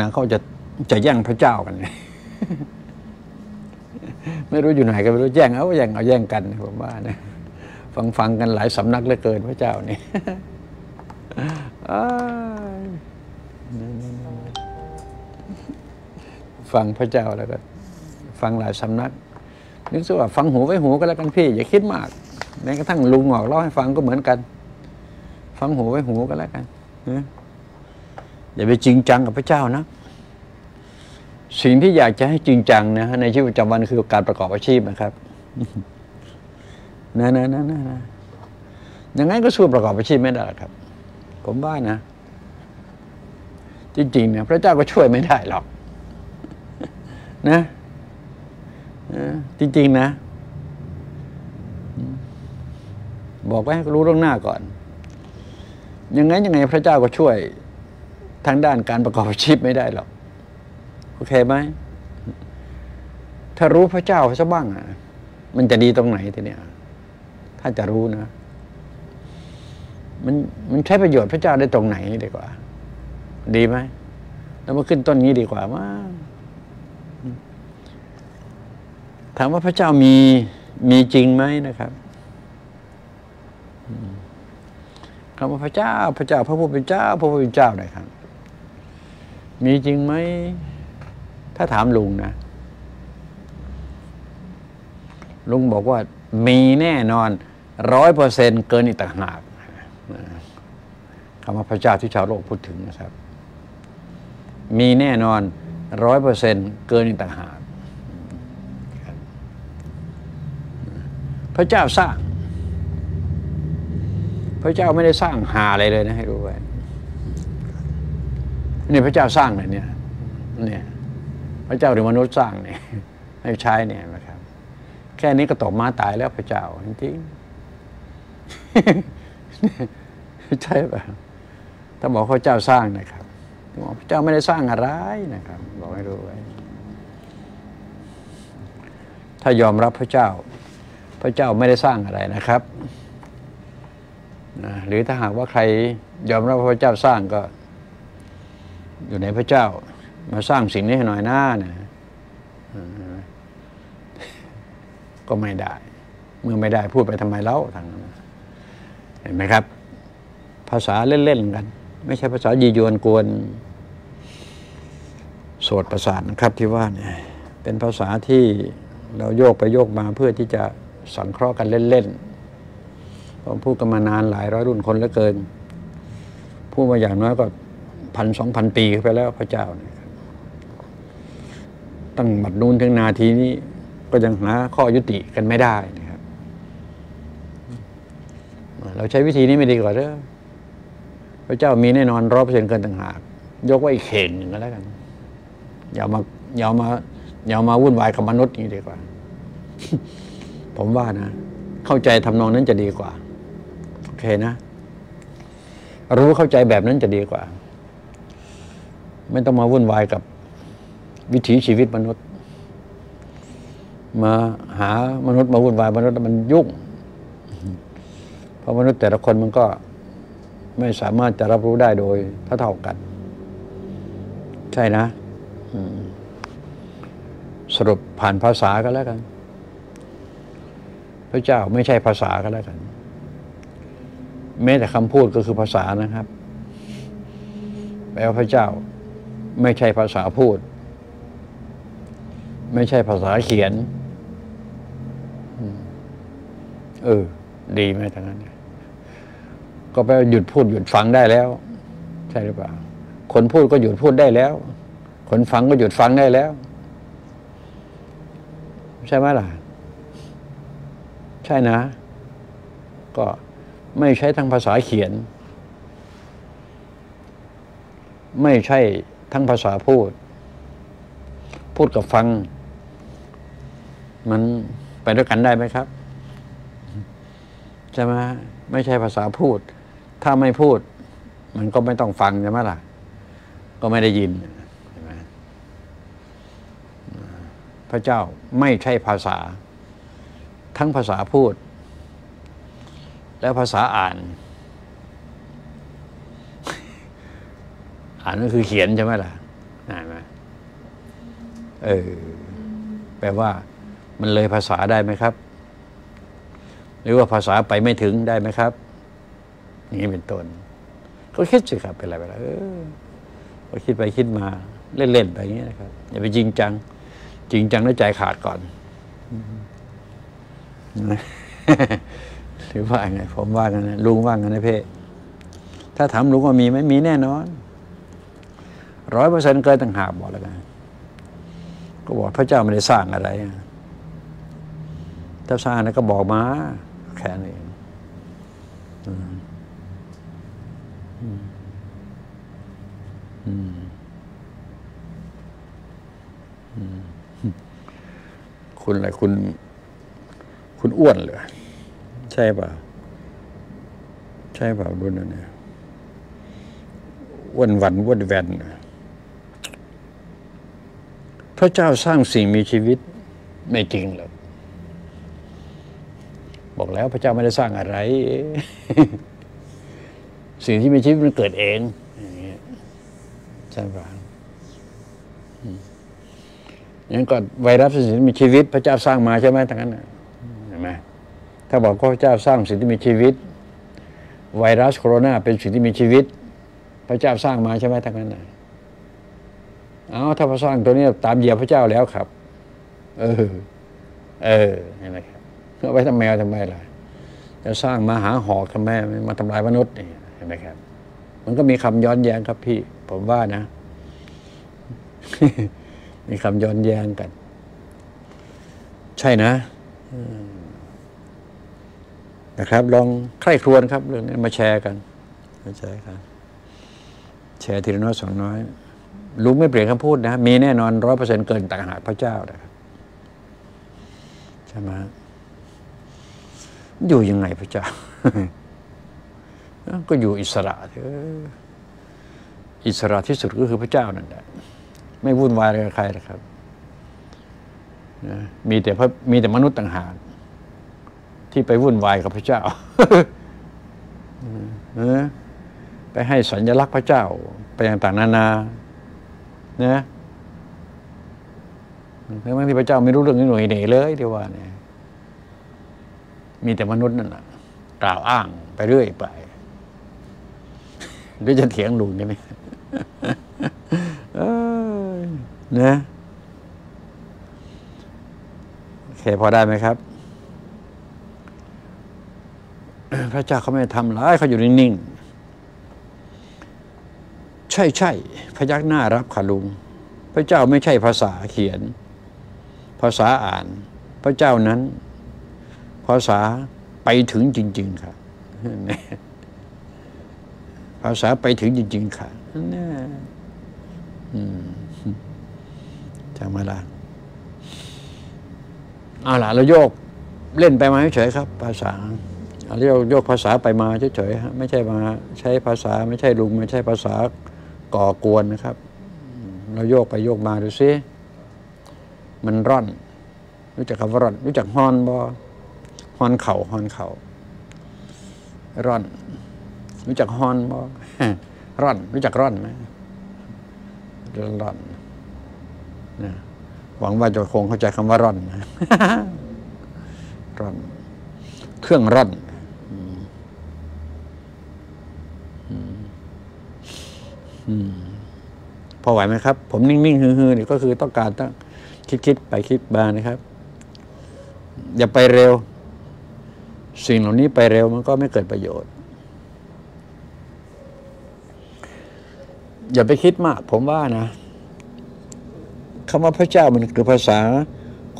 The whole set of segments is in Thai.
นะเขาจะจะแย่งพระเจ้ากัน ไม่รู้อยู่ไหนก็ไม่รู้แย่งเอาแย่งเอาแย่งกันผมว่านะฟังฟังกันหลายสำนักเหลือเกินพระเจ้านี่ฟังพระเจ้าแล้วก็ ฟังหลายสำนัก นึกซะว่าฟังหูไว้หูก็แล้วกันพี่ อย่าคิดมากแม้กระทั่งลุงออกเล่าให้ฟังก็เหมือนกัน ฟังหูไว้หูก็แล้วกันนะ อย่าไปจริงจังกับพระเจ้านะ สิ่งที่อยากจะให้จริงจังนะในชีวิตประจำวันคือการประกอบอาชีพนะครับนะนะนะนะนะยังไงก็สู้ประกอบอาชีพไม่ได้หรอกครับ ผมว่านะ จริงๆเนี่ยพระเจ้าก็ช่วยไม่ได้หรอก นะจริง ๆ นะ บอกไว้ให้รู้ล่วงหน้าก่อน ยังไงยังไงพระเจ้าก็ช่วย ทางด้านการประกอบอาชีพไม่ได้หรอกโอเคไหมถ้ารู้พระเจ้าซะบ้างอะ มันจะดีตรงไหนทีเนี้ยถ้าจะรู้นะ มันมันใช้ประโยชน์พระเจ้าได้ตรงไหนดีกว่า ดีไหมแล้วมาขึ้นต้นนี้ดีกว่ามาถามว่าพระเจ้ามีมีจริงไหมนะครับคำว่าพระเจ้า พระเจ้า พระผู้เป็นเจ้า พระผู้เป็นเจ้านะครับ มีจริงไหม ถ้าถามลุงนะ ลุงบอกว่ามีแน่นอนร้อยเปอร์เซ็นเกินอีกต่างหากคำว่าพระเจ้าที่ชาวโลกพูดถึงนะครับ มีแน่นอนร้อยเปอร์เซ็นเกินอีกต่างหาก พระเจ้าสร้าง พระเจ้าไม่ได้สร้างหาอะไรเลยนะให้รู้ไว้ นี่พระเจ้าสร้างเนี่ยเนี่ยพระเจ้าหรือมนุษย์สร้างเนี่ยให้ใช้เนี่ยนะครับ แค่นี้ก็ตกมาตายแล้วพระเจ้าจริงใช่ป่ะถ้าบอกพระเจ้าสร้างนะครับบอกพระเจ้าไม่ได้สร้างอะไรนะครับ บอกให้รู้ไว้ถ้ายอมรับพระเจ้า พระเจ้าไม่ได้สร้างอะไรนะครับนะหรือถ้าหากว่าใครยอมรับพระเจ้าสร้างก็ อยู่ในพระเจ้า มาสร้างสิ่งนี้ให้หน่อยหน้านะก็ไม่ได้ เมื่อไม่ได้พูดไปทำไมเล่าทางนั้นเห็นไหมครับ ภาษาเล่นๆกัน ไม่ใช่ภาษายียวนกวนโสดประสาทนะครับที่ว่าเนี่ยเป็นภาษาที่เราโยกไปโยกมาเพื่อที่จะสังเคราะห์กันเล่นๆผมพูดกันมานานหลายร้อยรุ่นคนแล้วเกิน พูดมาอย่างน้อยก็ พันสองพันปีไปแล้วพระเจ้าเนี่ยตั้งบัดนู้นถึงนาทีนี้ก็ยังหาข้อยุติกันไม่ได้นะครับ เราใช้วิธีนี้ไม่ดีกว่าเด้อพระเจ้ามีแน่นอนร้อยเปอร์เซ็นต์เกินต่างหาก ยกไว้อีกเข่งหนึ่งก็แล้วกัน อย่ามาอย่ามาอย่ามาวุ่นวายกับมนุษย์นี้ดีกว่า ผมว่านะ เข้าใจทำนองนั้นจะดีกว่า โอเคนะ รู้เข้าใจแบบนั้นจะดีกว่า ไม่ต้องมาวุ่นวายกับวิถีชีวิตมนุษย์ มาหามนุษย์มาวุ่นวายมนุษย์มันยุ่ง เพราะมนุษย์แต่ละคนมันก็ไม่สามารถจะรับรู้ได้โดยเท่าเท่ากัน ใช่นะสรุปผ่านภาษาก็แล้วกัน พระเจ้าไม่ใช่ภาษาก็แล้วกัน แม้แต่คำพูดก็คือภาษานะครับแปลว่าพระเจ้า ไม่ใช่ภาษาพูด ไม่ใช่ภาษาเขียนเออ ดีไหมทางนั้น ก็แปลหยุดพูดหยุดฟังได้แล้ว ใช่หรือเปล่า คนพูดก็หยุดพูดได้แล้ว คนฟังก็หยุดฟังได้แล้ว ใช่ไหมล่ะ ใช่นะ ก็ไม่ใช้ทั้งภาษาเขียน ไม่ใช่ ทั้งภาษาพูด พูดกับฟัง มันไปด้วยกันได้ไหมครับใช่ไหมไม่ใช่ภาษาพูด ถ้าไม่พูด มันก็ไม่ต้องฟังใช่ไหมล่ะ ก็ไม่ได้ยินใช่ไหมพระเจ้าไม่ใช่ภาษา ทั้งภาษาพูด และภาษาอ่าน อ่านก็คือเขียนใช่ไหมล่ะเออแปลว่ามันเลยภาษาได้ไหมครับ หรือว่าภาษาไปไม่ถึงได้ไหมครับ อย่างนี้เป็นต้น ก็คิดสิครับเป็นอะไรไปแล้วเออก็คิดไปคิดมา เล่นๆไปอย่างนี้นะครับอย่าไปจริงจัง จริงจังแล้วใจขาดก่อนหรือว่าไงผมว่ากันนะลุงว่ากันนะเพ่ถ้าถามลุงว่ามีไหมมีแน่นอน ร้อยเปอร์เซ็นต์เกินต่างหากบอกแล้วกันก็บอกพระเจ้าไม่ได้สร้างอะไร ถ้าสร้างแล้วก็บอกมาแค่นี้คุณอะไรคุณ คุณอ้วนเหรอใช่ป่ะใช่ป่ะรุ่นนั้นเนี่ยอ้วนวันอ้วนแวน พระเจ้าสร้างสิ่งมีชีวิตไม่จริงหรอกบอกแล้วพระเจ้าไม่ได้สร้างอะไร สิ่งที่มีชีวิตมันเกิดเองใช่ป่ะอย่างก่อไวรัสสิ่งที่มีชีวิต พระเจ้าสร้างมาใช่ไหมทั้งนั้นเห็นไหมถ้าบอกว่าพระเจ้าสร้างสิ่งที่มีชีวิต ไวรัสโคโรนาเป็นสิ่งที่มีชีวิต พระเจ้าสร้างมาใช่ไหมทั้งนั้น เอาถ้าพระสร้างตัวนี้ตามเหยียบพระเจ้าแล้วครับ เออ เออเห็นไหมครับเอาไว้ทำแมวทำไมล่ะจะสร้างมาหาหอกทำไมมาทำลายมนุษย์นี่เห็นไหมครับ มันก็มีคำย้อนแย้งครับพี่ ผมว่านะ มีคำย้อนแย้งกัน ใช่นะนะครับ ลองใคร่ครวญครับเรื่องนี้มาแชร์กันมาแชร์กันแชร์ทีละน้อยสองน้อย ลุงไม่เปลี่ยนคำพูดนะ มีแน่นอนร้อยเปอร์เซ็นต์เกินต่างหากพระเจ้านะใช่ไหมอยู่ยังไงพระเจ้า ก็อยู่อิสระเถอะอิสระที่สุดก็คือพระเจ้านั่นแหละไม่วุ่นวายกับใครนะครับมีแต่พระมีแต่มนุษย์ต่างหากที่ไปวุ่นวายกับพระเจ้าไปให้สัญลักษณ์พระเจ้าไปต่างๆนานา นะทั้งที่พระเจ้าไม่รู้เรื่องนี้หน่วยเหน่เลยเดียวว่าเนี่ยมีแต่มนุษย์นั่นแหละกล่าวอ้างไปเรื่อยไปหรือจะเถียงลุงได้ไหมนะโอเคพอได้ไหมครับ พระเจ้าเขาไม่ทำร้ายเขาอยู่นิ่งๆ ช่ใช่พยักหน้ารับค่ะลุง พระเจ้าไม่ใช่ภาษาเขียน ภาษาอ่าน พระเจ้านั้น ภาษาไปถึงจริง ๆ ค่ะ ภาษาไปถึงจริง ๆ ค่ะนี่จำมาละเอาล่ะเราโยกเล่นไปมาเฉยครับ ภาษาเราโยกโยกภาษาไปมาเฉยๆไม่ใช่มา ใช้ภาษาไม่ใช่ลุง ไม่ใช่ภาษา ก่อกวนนะครับ เราโยกไปโยกมาดูซิมันร่อน รู้จักคำว่าร่อน รู้จักฮอนบอฮอนเข่าฮอนเข่าร่อน รู้จักฮอนบอร่อน รู้จักร่อนไหมร่อนนะหวังว่าจะคงเข้าใจคำว่าร่อนนะร่อน เครื่องร่อน พอไหวไหมครับ ผมนิ่งๆฮือๆนี่ก็คือต้องการต้องคิดๆไปคิดมานะครับ อย่าไปเร็ว สิ่งเหล่านี้ไปเร็วมันก็ไม่เกิดประโยชน์ อย่าไปคิดมาก ผมว่านะคำว่าพระเจ้ามันคือภาษา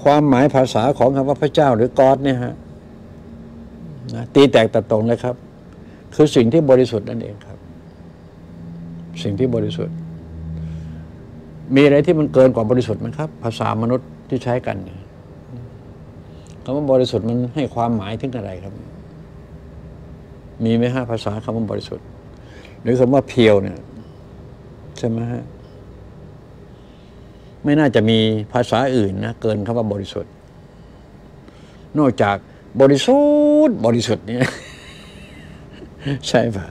ความหมายภาษาของคำว่าพระเจ้าหรือกอดเนี่ยฮะตีแตกตัดตรงเลยครับ คือสิ่งที่บริสุทธิ์นั่นเองครับ สิ่งที่บริสุทธิ์ มีอะไรที่มันเกินกว่าบริสุทธิ์ไหมครับ ภาษามนุษย์ที่ใช้กันคำว่าบริสุทธิ์มันให้ความหมายถึงอะไรครับ มีไหมฮะภาษาคำว่าบริสุทธิ์ หรือคำว่าเพียวเนี่ยใช่ไหมฮะไม่น่าจะมีภาษาอื่นนะเกินคำว่าบริสุทธิ์ นอกจากบริสุทธิ์บริสุทธิ์เนี่ยใช่ปะ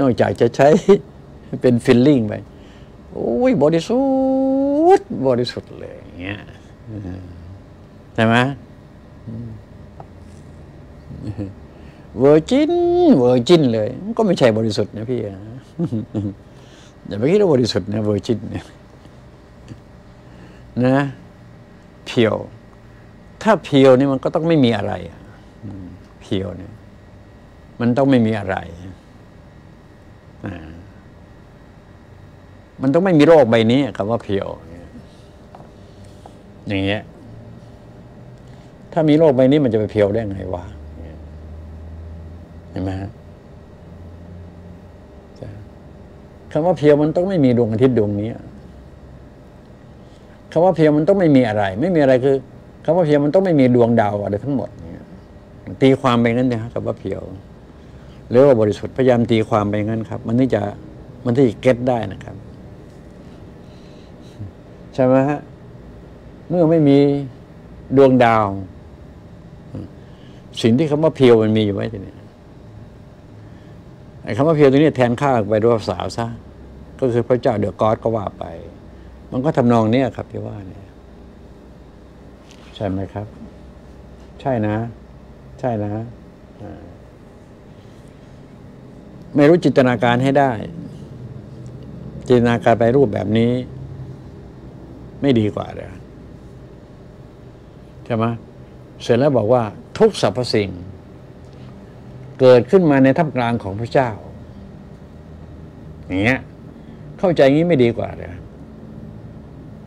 นอกจากจะใช้ เป็น feeling ไปโอ้ยบริสุทธิ์บริสุทธิ์เลยอย่างเงี้ยใช่ไหม virgin virgin เลย ก็ไม่ใช่บริสุทธิ์นะพี่อย่าไปคิดว่าบริสุทธิ์นะ virgin เนี่ยนะเพียว ถ้าเพียวนี่มันก็ต้องไม่มีอะไรเพียวเนี่ยมันต้องไม่มีอะไรอ่า มันต้องไม่มีโรคใบนี้คำว่าเพียว อย่างเงี้ย ถ้ามีโรคใบนี้มันจะไปเพียวได้ไงวะเห็นไหมฮะคำว่าเพียวมันต้องไม่มีดวงอาทิตย์ดวงนี้คำว่าเพียวมันต้องไม่มีอะไร ไม่มีอะไรคือคำว่าเพียวมันต้องไม่มีดวงดาวอะไรทั้งหมดตีความไปงั้นนะครับคำว่าเพียวหรือว่าบริสุทธิ์พยายามตีความไปงั้นครับ มันนี่จะมันที่เก็ตได้นะครับ ใช่ไหมฮะเมื่อไม่มีดวงดาว สิ่งที่คำว่าเพียวมันมีอยู่ไว้ทีนี้ไอ้คำว่าเพียวตัวนี้แทนค่าไปด้วยสาวซะก็คือพระเจ้าเดือกอดก็ว่าไป มันก็ทำนองเนี้ยครับที่ว่าเนี่ยใช่ไหมครับ ใช่นะ ใช่นะไม่รู้จินตนาการให้ได้ จินตนาการไปรูปแบบนี้ ไม่ดีกว่าเลยใช่ไหมเสร็จแล้วบอกว่าทุกสรรพสิ่ง เกิดขึ้นมาในท่ามกลางของพระเจ้าอย่างเงี้ยเข้าใจงี้ไม่ดีกว่าเลย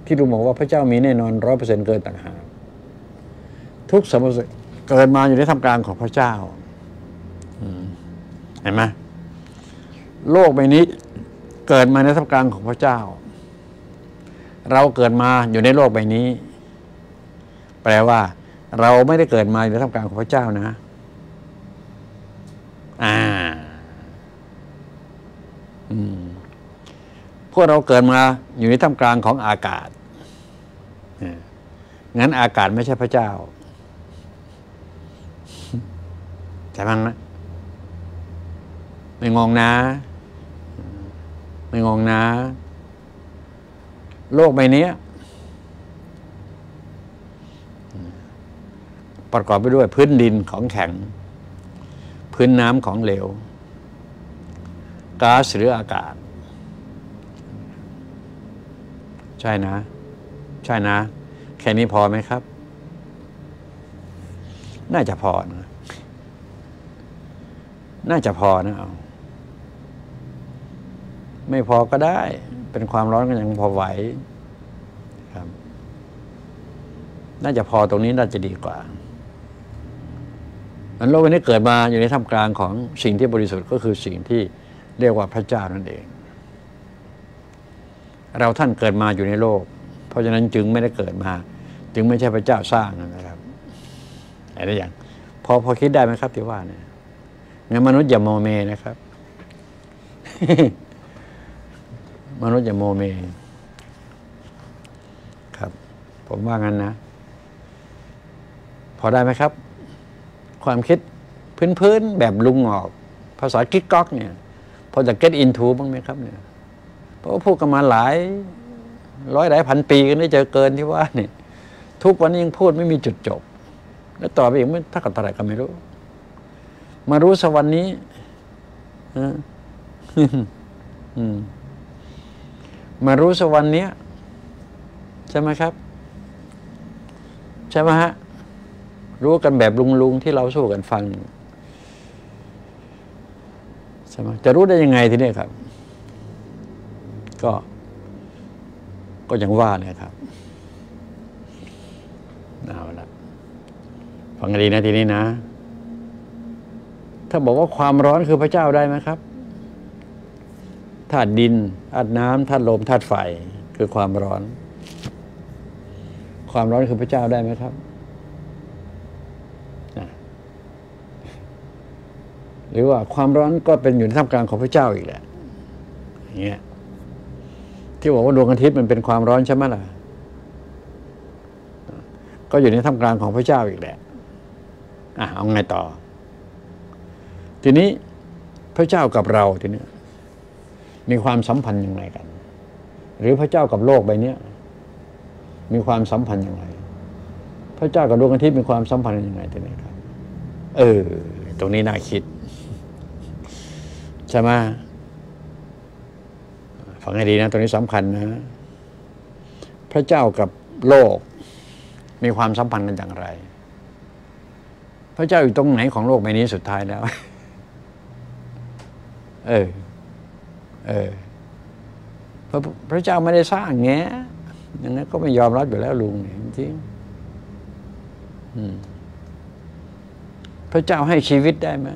ที่ลุงบอกว่าพระเจ้ามีแน่นอนร้อยเปอร์เซ็นเกินต่างหากทุกสรรพสิ่งเกิดมาอยู่ในท่ามกลางของพระเจ้าเห็นไหมโลกใบนี้เกิดมาในท่ามกลางของพระเจ้า เราเกิดมาอยู่ในโลกใบนี้ แปลว่า เราไม่ได้เกิดมาในท่ามกลางของพระเจ้านะ อ่า อืมพวกเราเกิดมาอยู่ในท่ามกลางของอากาศเนี่ยงั้นอากาศไม่ใช่พระเจ้าใช่ไหมนะไม่งงนะ ไม่งงนะ โลกใบนี้ประกอบไปด้วยพื้นดินของแข็ง พื้นน้ำของเหลวก๊าซหรืออากาศ ใช่นะ ใช่นะ แค่นี้พอไหมครับ น่าจะพอนะน่าจะพอนะเอาไม่พอก็ได้ เป็นความร้อนก็ยังพอไหวครับ น่าจะพอตรงนี้น่าจะดีกว่าอันโลกนี้เกิดมาอยู่ในท่ามกลางของสิ่งที่บริสุทธิ์ก็คือสิ่งที่เรียกว่าพระเจ้านั่นเอง เราท่านเกิดมาอยู่ในโลก เพราะฉะนั้นจึงไม่ได้เกิดมา จึงไม่ใช่พระเจ้าสร้างนะครับอะไรอย่างพอพอคิดได้ไหมครับที่ว่าเนี่ยงั้นมนุษย์อย่าโมเมนะครับ มนุษย์อย่าโมเม ครับ ผมว่างั้นนะ พอได้ไหมครับ ความคิดพื้นๆแบบลุงออก ภาษากิ๊กก๊อกเนี่ยพอจะ get into บ้างไหมครับเนี่ยเพราะว่าพูดกันมาหลาย ร้อยหลายพันปีกันได้เจอเกินที่ว่าเนี่ยทุกวันนี้ยังพูดไม่มีจุดจบ แล้วต่อไปอีกไม่ถ้ากับเท่าไหร่ก็ไม่รู้ มารู้สวรรค์นี้ฮะอืม มารู้สวรรค์เนี้ยใช่ไหมครับ ใช่ไหมฮะ รู้กันแบบลุงๆที่เราสู้กันฟังใช่ไหมจะรู้ได้ยังไงทีนี้ครับ ก็ก็ยังว่าเนี่ยครับเอาละฟังดีนะทีนี้นะ ถ้าบอกว่าความร้อนคือพระเจ้าได้ไหมครับ ธาตุดินธาตุน้ำธาตุลมธาตุไฟคือความร้อน ความร้อนคือพระเจ้าได้ไหมครับ หรือว่าความร้อนก็เป็นอยู่ในท่ามกลางของพระเจ้าอีกแหละอย่างเงี้ยที่บอกว่าดวงอาทิตย์มันเป็นความร้อนใช่ไหมล่ะก็อยู่ในท่ามกลางของพระเจ้าอีกแหละอะเอาไงต่อ ทีนี้พระเจ้ากับเราทีนี้ มีความสัมพันธ์ยังไงกัน หรือพระเจ้ากับโลกใบนี้มีความสัมพันธ์ยังไงพระเจ้ากับดวงอาทิตย์มีความสัมพันธ์ยังไงตัวนี้ครับ เออ ตรงนี้น่าคิดใช่ไหมฟังให้ดีนะ ตรงนี้สำคัญนะ พระเจ้ากับโลก มีความสัมพันธ์กันอย่างไร พระเจ้าอยู่ตรงไหนของโลกใบนี้สุดท้ายแล้ว เออ เออพระพระเจ้าไม่ได้สร้างแงอย่างนั้นก็ไม่ยอมรับอยู่แล้วลุงเนี่ยจริงพระเจ้าให้ชีวิตได้ไหม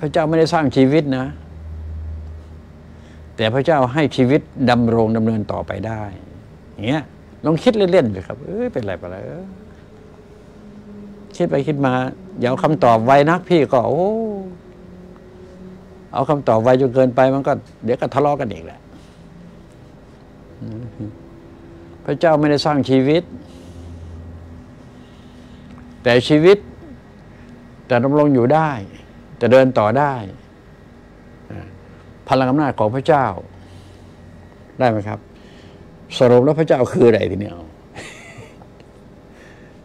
พระเจ้าไม่ได้สร้างชีวิตนะ แต่พระเจ้าให้ชีวิตดำรงดำเนินต่อไปได้อย่างเงี้ยลองคิดเล่นๆเลยครับ เอ้ยเป็นไรไปแล้วคิดไปคิดมาอย่าเอคำตอบไวนักพี่ก็ โอ้ เอาคำตอบไวจนเกินไปมันก็เดี๋ยวก็ทะเลาะกันอีกแหละพระเจ้าไม่ได้สร้างชีวิต แต่ชีวิต แต่ดำรงอยู่ได้ จะเดินต่อได้ พลังอำนาจของพระเจ้า ได้ไหมครับ สรุปแล้วพระเจ้าคืออะไรทีนี้เอา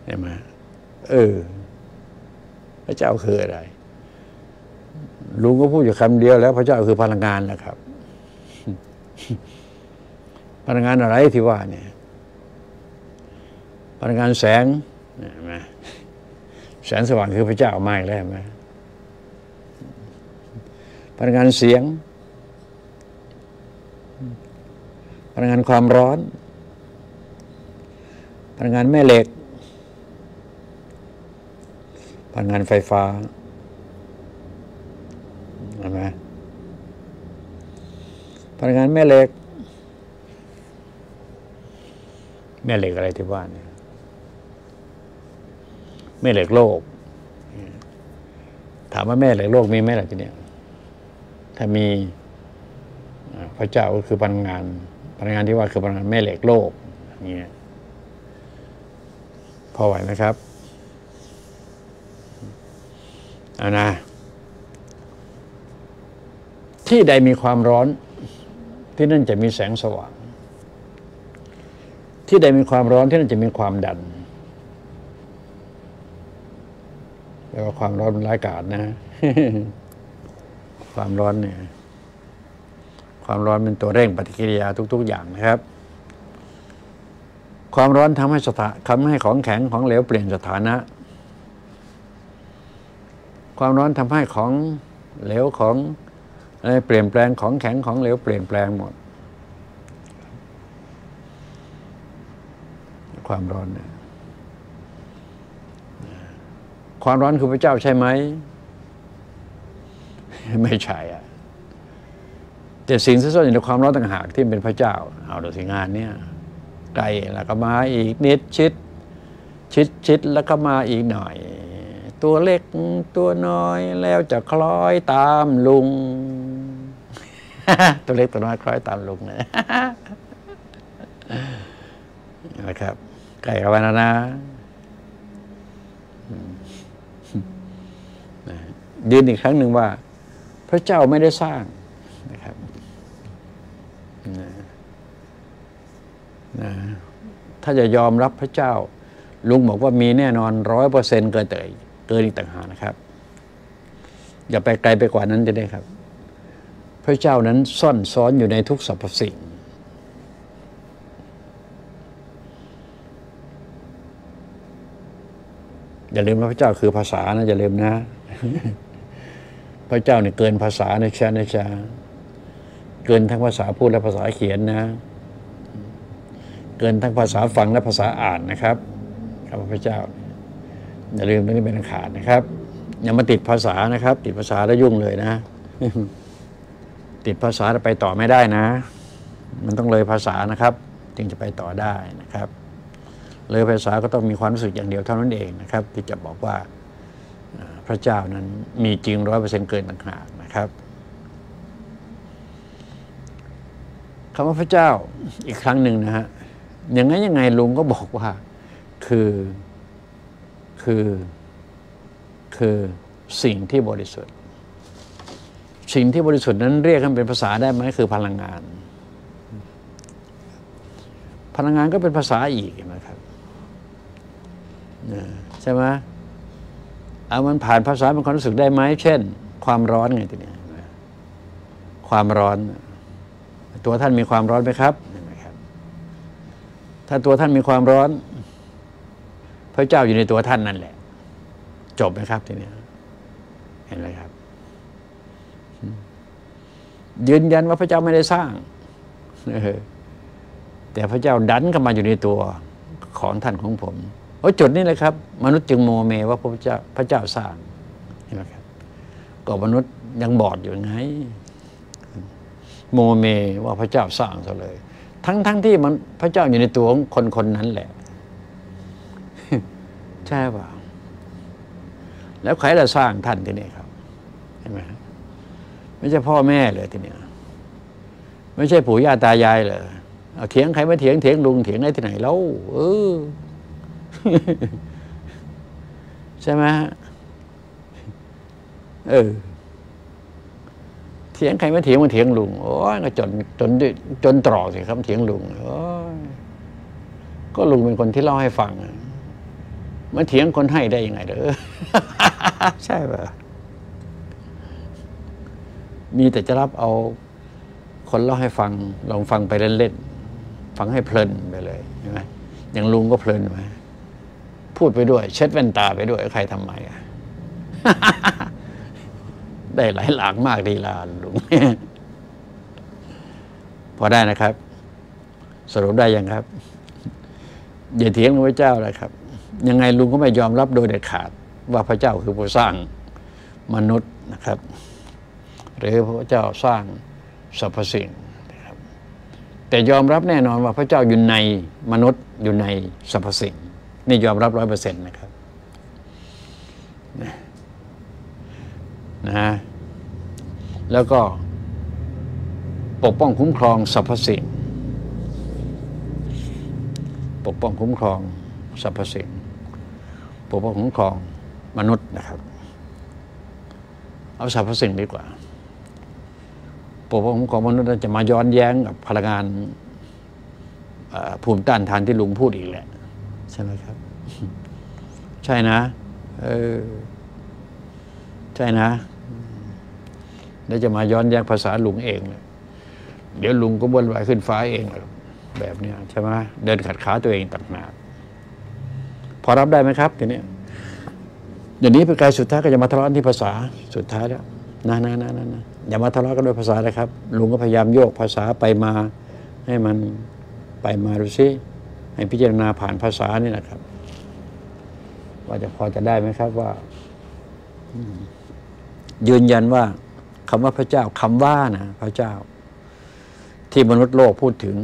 เห็นไหมเออ พระเจ้าคืออะไร ลุงก็พูดอยู่คำเดียวแล้ว พระเจ้าคือพลังงานแหละครับ พลังงานอะไรที่ว่าเนี่ย พลังงานแสงนไหมแสงสว่างคือพระเจ้าไม่แล้วไหมพลังงานเสียง พลังงานความร้อน พลังงานแม่เหล็ก พลังงานไฟฟ้าเห็นไหม พลังงานแม่เหล็ก แม่เหล็กอะไรที่ว่าเนี่ยแม่เหล็กโลก ถามว่าแม่เหล็กโลกมีไหมล่ะทีเนี้ยถ้ามีพระเจ้าก็คือพลังงาน พลังงานที่ว่าคือพลังงานแม่เหล็กโลกอย่างเงี้ยพอไหวไหมครับเอานะ ที่ใดมีความร้อน ที่นั่นจะมีแสงสว่าง ที่ใดมีความร้อนที่นั่นจะมีความดันแปลว่าความร้อนมันร้ายกาจนะความร้อนเนี่ย ความร้อนเป็นตัวเร่งปฏิกิริยาทุก ๆ อย่างนะครับ ความร้อนทำให้สถาทำให้ของแข็งของเหลวเปลี่ยนสถานะ ความร้อนทำให้ของเหลวของ เปลี่ยนแปลงของแข็งของเหลวเปลี่ยนแปลงหมด ความร้อนเนี่ยความร้อนคือพระเจ้าใช่ไหม ไม่ใช่อะแต่สิ่งที่ซ่อนอยู่ในความร้อนต่างหากที่เป็นพระเจ้า เอาดูสิงานเนี่ยไกลแล้วก็มาอีกนิดชิด ชิดชิดแล้วก็มาอีกหน่อย ตัวเล็กตัวน้อยแล้วจะคล้อยตามลุง ตัวเล็กตัวน้อยคล้อยตามลุงนะนะครับไก่กับวานานะ ยืนอีกครั้งหนึ่งว่า พระเจ้าไม่ได้สร้างนะครับนะนะถ้าจะยอมรับพระเจ้า ลุงบอกว่ามีแน่นอนร้อยเปอร์เซ็นต์เกินเตยเกินอีกต่างหากนะครับ อย่าไปไกลไปกว่านั้นจะได้ครับ พระเจ้านั้นซ่อนซ้อนอยู่ในทุกสรรพสิ่ง อย่าลืมว่าพระเจ้าคือภาษานะอย่าลืมนะ พระเจ้าเนี่ยเกินภาษาในชาในชาเกินทั้งภาษาพูดและภาษาเขียนนะ เกินทั้งภาษาฟังและภาษาอ่านนะครับข้าพระเจ้าอย่าลืมตรงนี้เป็นขาดนะครับอย่ามาติดภาษานะครับ ติดภาษาแล้วยุ่งเลยนะ ติดภาษาไปต่อไม่ได้นะ มันต้องเลยภาษานะครับ จึงจะไปต่อได้นะครับ เลยภาษาก็ต้องมีความรู้สึกอย่างเดียวเท่านั้นเองนะครับ ที่จะบอกว่าพระเจ้านั้นมีจริงร้อยเปอร์เซ็นต์เกินต่างหากนะครับคำว่าพระเจ้าอีกครั้งหนึ่งนะฮะอยังไงยังไงลุงก็บอกว่าคือคือคือสิ่งที่บริสุทธิ์ สิ่งที่บริสุทธิ์นั้นเรียกกันเป็นภาษาได้ไหมคือพลังงาน พลังงานก็เป็นภาษาอีกนะครับใช่ไหมเอามันผ่านภาษาเป็นความรู้สึกได้ไหมเช่น ความร้อนไงทีนี้ความร้อน ตัวท่านมีความร้อนไหมครับ ถ้าตัวท่านมีความร้อน พระเจ้าอยู่ในตัวท่านนั่นแหละ จบไหมครับทีนี้เห็นไหมครับ ยืนยันว่าพระเจ้าไม่ได้สร้างแต่พระเจ้าดันเข้ามาอยู่ในตัวของท่านของผมเพราะจุดนี้เลยครับ มนุษย์จึงโมเมว่าพระเจ้าพระเจ้าสร้างเห็นไหมครับก็มนุษย์ยังบอดอยู่ไง โมเมว่าพระเจ้าสร้างซะเลย ทั้งทั้งที่มันพระเจ้าอยู่ในตัวของคนคนนั้นแหละ ใช่ป่ะแล้วใครจะสร้างท่านทีนี้ครับเห็นไหม ไม่ใช่พ่อแม่เลยทีนี้ไม่ใช่ปู่ย่าตายายเลยเอาเถียงใครไม่เถียงเถียงลุงเถียงได้ที่ไหนแล้วเออ ใช่ไหมเออเถียงใครไม่เถียงมาเถียงลุงโอ้ยก็จนจนจนตรอกสิครับเถียงลุงโอ้ยก็ลุงเป็นคนที่เล่าให้ฟังมาเถียงคนให้ได้ยังไงเด้อใช่ป่ะ มีแต่จะรับเอาคนเล่าให้ฟังลองฟังไปเล่นๆฟังให้เพลินไปเลยใช่ไหมอย่างลุงก็เพลินไหมพูดไปด้วย เช็ดแว่นตาไปด้วย ใครทำไมอะได้หลายหลากมากดีลาลุงพอได้นะครับ สรุปได้ยังครับ อย่าเถียงพระเจ้าเลยครับ ยังไงลุงก็ไม่ยอมรับโดยเด็ดขาด ว่าพระเจ้าคือผู้สร้างมนุษย์นะครับ หรือพระเจ้าสร้างสรรพสิ่งแต่ยอมรับแน่นอนว่าพระเจ้าอยู่ในมนุษย์อยู่ในสรรพสิ่งนี่ยอมรับร้อยเปอร์เซ็นต์นะครับนะนะแล้วก็ปกป้องคุ้มครองสรรพสิ่ง ปกป้องคุ้มครองสรรพสิ่ง ปกป้องคุ้มครองมนุษย์นะครับ เอาสรรพสิ่งดีกว่า ปกป้องคุ้มครองมนุษย์จะมาย้อนแย้งกับพลังงานภูมิต้านทานที่ลุงพูดอีกแหละ ใช่ไหมครับ ใช่นะเออใช่นะแล้วจะมาย้อนแย้งภาษาลุงเองเลยเดี๋ยวลุงก็บนไหวขึ้นฟ้าเองแบบนี้ใช่ไหมเดินขัดขาตัวเองตักหนาพอรับได้ไหมครับทีนี้อย่างนี้เป็นการสุดท้ายก็จะมาทะเลาะที่ภาษาสุดท้ายแล้วนะนะนะนะนะ อย่ามาทะเลาะกันด้วยภาษาเลยครับ ลุงก็พยายามโยกภาษาไปมาให้มันไปมาดูซิให้พิจารณาผ่านภาษานี่นะครับ ว่าจะพอจะได้ไหมครับว่า ยืนยันว่าคำว่าพระเจ้าคำว่านะพระเจ้า ที่มนุษย์โลกพูดถึง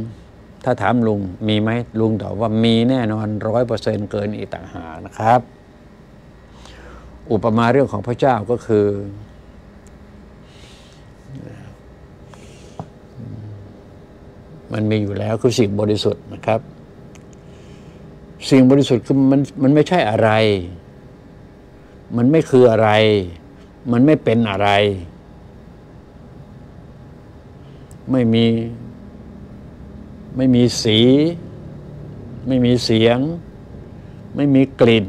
ถ้าถามลุงมีไหมลุงตอบว่ามีแน่นอนร้อยเปอร์เซ็นเกินอีกต่างหากนะครับ อุปมาเรื่องของพระเจ้าก็คือ มันมีอยู่แล้วคือสิ่งบริสุทธิ์นะครับ สิ่งบริสุทธิ์คือมันมันไม่ใช่อะไร มันไม่คืออะไร มันไม่เป็นอะไร ไม่มีไม่มีสี ไม่มีเสียง ไม่มีกลิ่น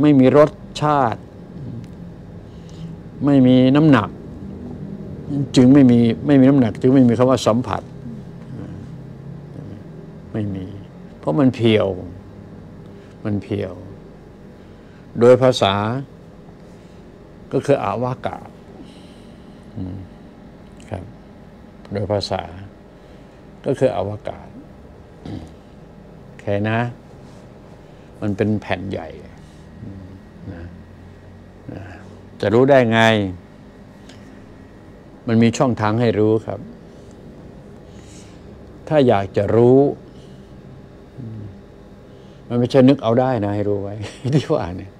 ไม่มีรสชาติ ไม่มีน้ำหนัก จึงไม่มีไม่มีน้ำหนัก จึงไม่มีคำว่าสัมผัส ไม่มี เพราะมันเพียว มันเพียว โดยภาษาก็คืออาวากาศครับ โดยภาษา ก็คืออวกาศแค่นะ มันเป็นแผ่นใหญ่นะจะรู้ได้ไง มันมีช่องทางให้รู้ครับ ถ้าอยากจะรู้ มันไม่ใช่นึกเอาได้นะให้รู้ไว้ที่ว่าเนี่ย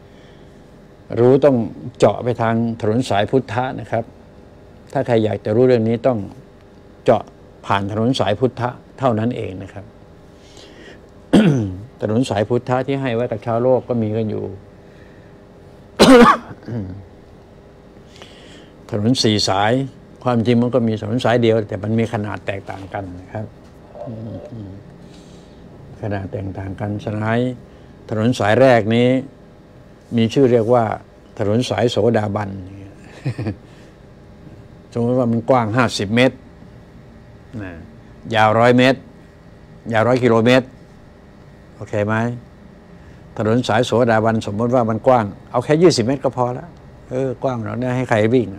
รู้ต้องเจาะไปทางถนนสายพุทธะนะครับ ถ้าใครอยากจะรู้เรื่องนี้ต้องเจาะผ่านถนนสายพุทธะเท่านั้นเองนะครับ ถนนสายพุทธะที่ให้ไว้กับชาวโลกก็มีกันอยู่ ถนนสี่สาย ความจริงมันก็มีถนนสายเดียว แต่มันมีขนาดแตกต่างกันนะครับ ขนาดแตกต่างกันสนายถนนสายแรกนี้ มีชื่อเรียกว่า ถนนสายโสดาบันสมมติว่ามันกว้างห้าสิบเมตรนะยาวร้อยเมตร ยาวร้อยกิโลเมตร โอเคไหมถนนสายโสดาบันสมมติว่ามันกว้าง เอาแค่ยี่สิบเมตรก็พอแล้วเออกว้างเราเนี่ยให้ใครวิ่งน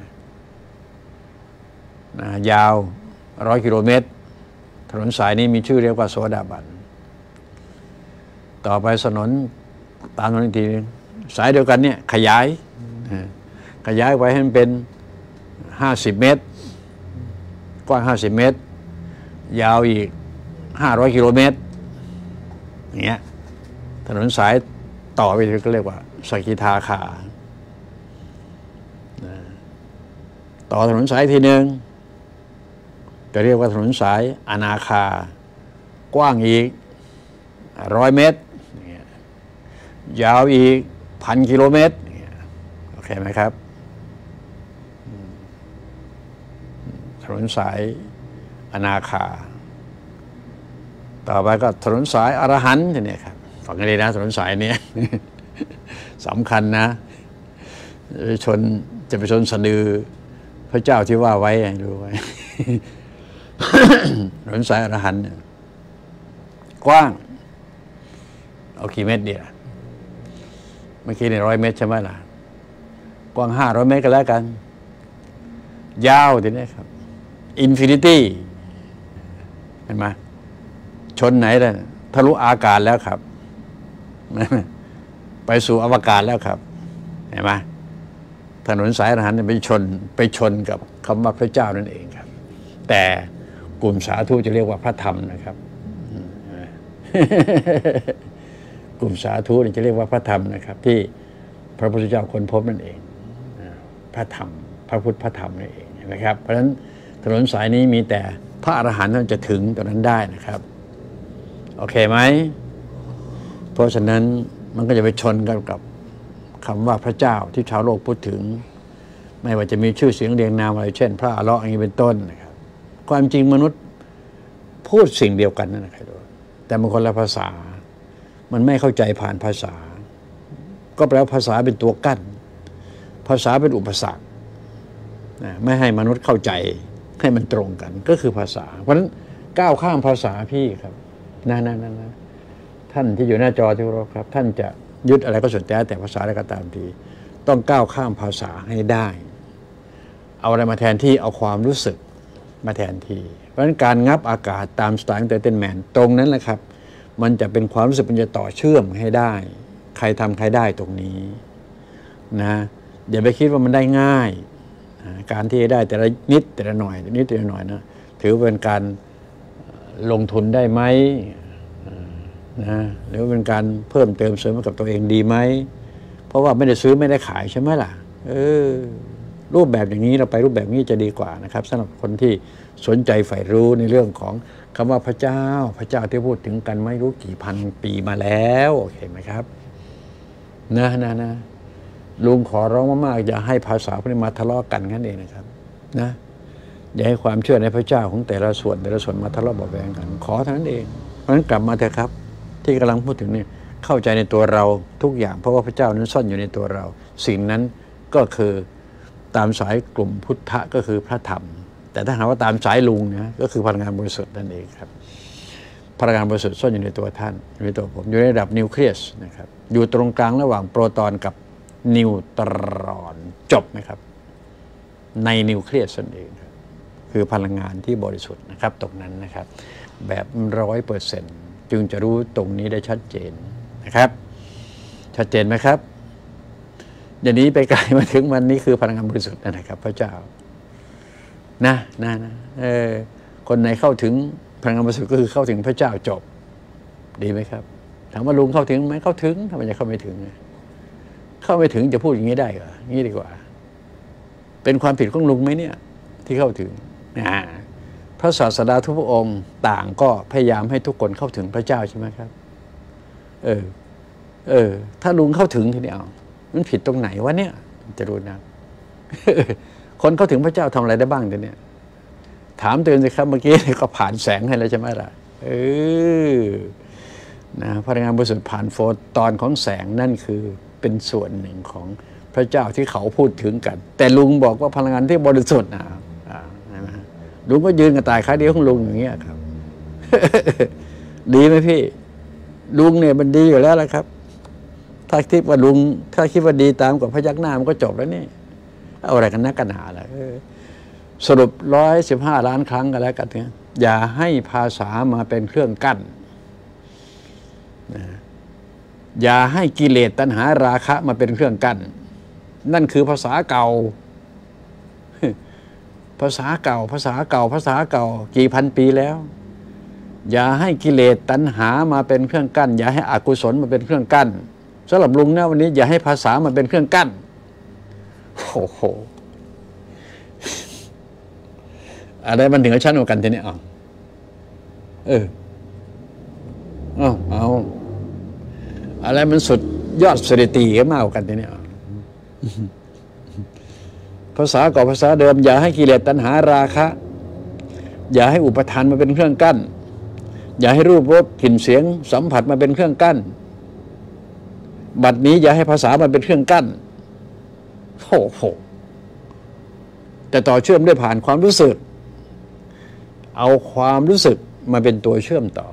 ะยาวร้อยกิโลเมตร ถนนสายนี้มีชื่อเรียกว่าโสดาบัน ต่อไปถนนตามถนนอีกทีสายเดียวกันเนี่ยขยายขยายไปให้มันเป็นห้าสิบเมตร กว้างห้าสิบเมตร ยาวอีกห้าร้อยกิโลเมตรอย่างเงี้ยถนนสายต่อไปก็เรียกว่าสกิทาคาต่อถนนสายทีหนึ่งจะเรียกว่าถนนสายอนาคา กว้างอีกร้อยเมตร ยาวอีกพันกิโลเมตรโอเคไหมครับ ถนนสายอนาคา ต่อไปก็ถนนสายอรหันต์เนี่ยครับฟังกันดีนะถนนสายนี้สำคัญนะชนจะไปชนสนือพระเจ้าที่ว่าไว้ดูไว้ถนนสายอรหันต์กว้าง เอากี่เมตรเดียว เมื่อกี้ในร้อยเมตรใช่ไหมล่ะ กว้างห้าร้อยเมตรก็แล้วกัน ยาวทีนี้ครับ infinity เห็นไหมชนไหนเลยทะลุอากาศแล้วครับ ไปสู่อวกาศแล้วครับ เห็นไหมถนนสายอรหันต์ไปชนไปชนกับคำว่าพระเจ้านั่นเองครับ แต่กลุ่มสาธุจะเรียกว่าพระธรรมนะครับ กลุ่มสาธุจะเรียกว่าพระธรรมนะครับ ที่พระพุทธเจ้าคนพบนั่นเอง พระธรรม พระพุทธพระธรรมนั่นเองนะครับ เพราะฉะนั้นถนนสายนี้มีแต่พระอรหันต์ท่านจะถึงตรงนั้นได้นะครับ โอเคไหม เพราะฉะนั้นมันก็จะไปชนกันกับคำว่าพระเจ้าที่ชาวโลกพูดถึง ไม่ว่าจะมีชื่อเสียงเรียงนามอะไรเช่น พระอรหันต์อย่างนี้เป็นต้นนะครับ ความจริงมนุษย์พูดสิ่งเดียวกันนั่นนะครับแต่มันคนละภาษา มันไม่เข้าใจผ่านภาษา ก็แปลว่าภาษาเป็นตัวกั้น ภาษาเป็นอุปสรรคไม่ให้มนุษย์เข้าใจให้มันตรงกัน ก็คือภาษา เพราะฉะนั้นก้าวข้ามภาษาพี่ครับนั่นนั่นนั่นท่านที่อยู่หน้าจอที่เราครับ ท่านจะยึดอะไรก็สุดแต่แต่ภาษาอะไรก็ตามทีต้องก้าวข้ามภาษาให้ได้ เอาอะไรมาแทนที่เอาความรู้สึกมาแทนที่ เพราะฉะนั้นการงับอากาศตามสไตล์ของเต้นแมนตรงนั้นแหละครับ มันจะเป็นความรู้สึกมันจะต่อเชื่อมให้ได้ ใครทำใครได้ตรงนี้นะอย่าไปคิดว่ามันได้ง่ายการที่ได้แต่ละนิดแต่ละหน่อยนิดแต่ละหน่อยนะถือเป็นการลงทุนได้ไหมนะหรือเป็นการเพิ่มเติมเสริมกับตัวเองดีไหมเพราะว่าไม่ได้ซื้อไม่ได้ขายใช่ไหมล่ะ เออรูปแบบอย่างนี้เราไปรูปแบบนี้จะดีกว่านะครับสำหรับคนที่สนใจใฝ่รู้ในเรื่องของ คำว่าพระเจ้าพระเจ้าที่พูดถึงกันไม่รู้กี่พันปีมาแล้วเห็นไหมครับนะนะนะลุงขอร้องมากๆอย่าให้ภาษาพวกนี้มาทะเลาะกันนั่นเองนะครับ นะอย่าให้ความเชื่อในพระเจ้าของแต่ละส่วนแต่ละส่วนมาทะเลาะเบาแวงกัน ขอเท่านั้นเอง เพราะฉะนั้นกลับมาเถอะครับ ที่กำลังพูดถึงนี่เข้าใจในตัวเราทุกอย่างเพราะว่าพระเจ้านั้นซ่อนอยู่ในตัวเรา สิ่งนั้นก็คือตามสายกลุ่มพุทธะก็คือพระธรรม แต่ถ้าหากว่าตามสายลุงนะก็คือพลังงานบริสุทธิ์นั่นเองครับ พลังงานบริสุทธิ์ซ่อนอยู่ในตัวท่านอยู่ในตัวผมอยู่ในระดับนิวเคลียสนะครับอยู่ตรงกลางระหว่างโปรตอนกับนิวตรอนจบไหมครับ ในนิวเคลียสนั่นเองครับคือพลังงานที่บริสุทธิ์นะครับ ตรงนั้นนะครับ แบบร้อยเปอร์เซ็นต์จึงจะรู้ตรงนี้ได้ชัดเจนนะครับ ชัดเจนไหมครับอย่างนี้ไปไกลมาถึงวันนี้คือพลังงานบริสุทธิ์นะครับ พระเจ้า นะนะนะเออคนไหนเข้าถึงพลังงานบริสุทธิ์ก็คือเข้าถึงพระเจ้าจบ ดีไหมครับ ถามว่าลุงเข้าถึงไหมเข้าถึงทำไมจะเข้าไม่ถึง เข้าไม่ถึงจะพูดอย่างนี้ได้เหรองนี้ดีกว่า เป็นความผิดของลุงไหมเนี่ย ที่เข้าถึงนะพระศาสดาทุกพระองค์ต่างก็พยายามให้ทุกคนเข้าถึงพระเจ้าใช่ไหมครับ เออ เออ ถ้าลุงเข้าถึงทีนี้เอามันผิดตรงไหนวะเนี่ย จะรู้นะ คนเข้าถึงพระเจ้าทำอะไรได้บ้างเดี๋ยวนี้ถามเตือนสิครับเมื่อกี้ก็ผ่านแสงให้แล้วใช่ไหมล่ะเออนะพลังงานบริสุทธิ์ผ่านโฟตอนของแสงนั่นคือเป็นส่วนหนึ่งของพระเจ้าที่เขาพูดถึงกัน แต่ลุงบอกว่าพลังงานที่บริสุทธิ์นะลุงก็ยืนกับตายขาเดียวของลุงอย่างเงี้ยครับ ดีไหมพี่ ลุงเนี่ยมันดีอยู่แล้วละครับ ถ้าคิดว่าลุง ถ้าคิดว่าดีตามกับพยักหน้ามันก็จบแล้วนี่ เอาอะไรกันนักกันหาล่ะเออสรุปร้อยสิบห้าล้านครั้งกันแล้วกันเนี่ยอย่าให้ภาษามาเป็นเครื่องกั้นนะอย่าให้กิเลสตัณหาราคะมาเป็นเครื่องกั้นนั่นคือภาษาเก่า ภาษาเก่า ภาษาเก่า ภาษาเก่า กี่พันปีแล้ว อย่าให้กิเลสตัณหามาเป็นเครื่องกั้น อย่าให้อกุศลมาเป็นเครื่องกั้นสำหรับลุงนะวันนี้อย่าให้ภาษามาเป็นเครื่องกั้น โอ้โหอะไรมันถึงกับชั้นกว่ากันทีนี้เอาเออเอาเอาอะไรมันสุดยอดสถิติกันมากกว่ากันทีนี้ภาษาก่าภาษาเดิม อย่าให้กิเลสตัณหาราคะ อย่าให้อุปทานมาเป็นเครื่องกั้น อย่าให้รูปรสกลิ่นเสียง สัมผัสมาเป็นเครื่องกั้น บัดนี้อย่าให้ภาษามาเป็นเครื่องกั้น โอ้โหแต่ต่อเชื่อมได้ผ่านความรู้สึก เอาความรู้สึกมาเป็นตัวเชื่อมต่อ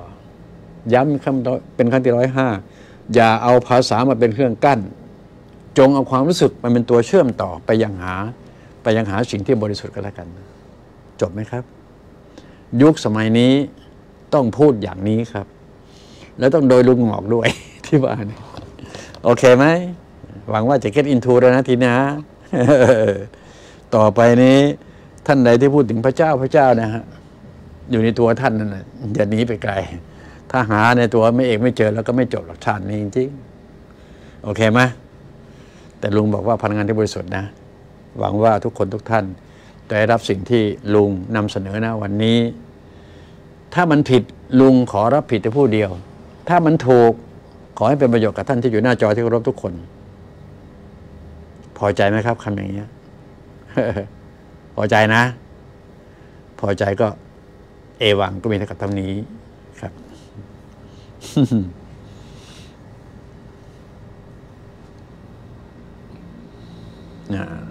ย้ำคำเป็นครั้งที่ร้อยห้าอย่าเอาภาษามาเป็นเครื่องกั้น จงเอาความรู้สึกมาเป็นตัวเชื่อมต่อไปยังหา ไปยังหาสิ่งที่บริสุทธิ์ก็แล้วกัน จบไหมครับ ยุคสมัยนี้ต้องพูดอย่างนี้ครับ แล้วต้องโดยลุงหงอกด้วยที่บ้านโอเคไหม หวังว่าจะ get into แล้วนะทีนะ ต่อไปนี้ท่านใดที่พูดถึงพระเจ้าพระเจ้านะฮะอยู่ในตัวท่านนั่นนะอย่าหนีไปไกล ถ้าหาในตัวไม่เอกไม่เจอแล้วก็ไม่จบหลักชาตินี้จริงๆโอเคไหมแต่ลุงบอกว่าพลังงานที่บริสุทธิ์นะ หวังว่าทุกคนทุกท่านจะได้รับสิ่งที่ลุงนำเสนอนะวันนี้ ถ้ามันผิดลุงขอรับผิดแต่ผู้เดียว ถ้ามันถูกขอให้เป็นประโยชน์กับท่านที่อยู่หน้าจอที่เคารพทุกคน พอใจไหมครับคำอย่างเนี้ยพอใจนะ พอใจก็ เอวังก็มีเท่ากับเท่านี้ครับนะ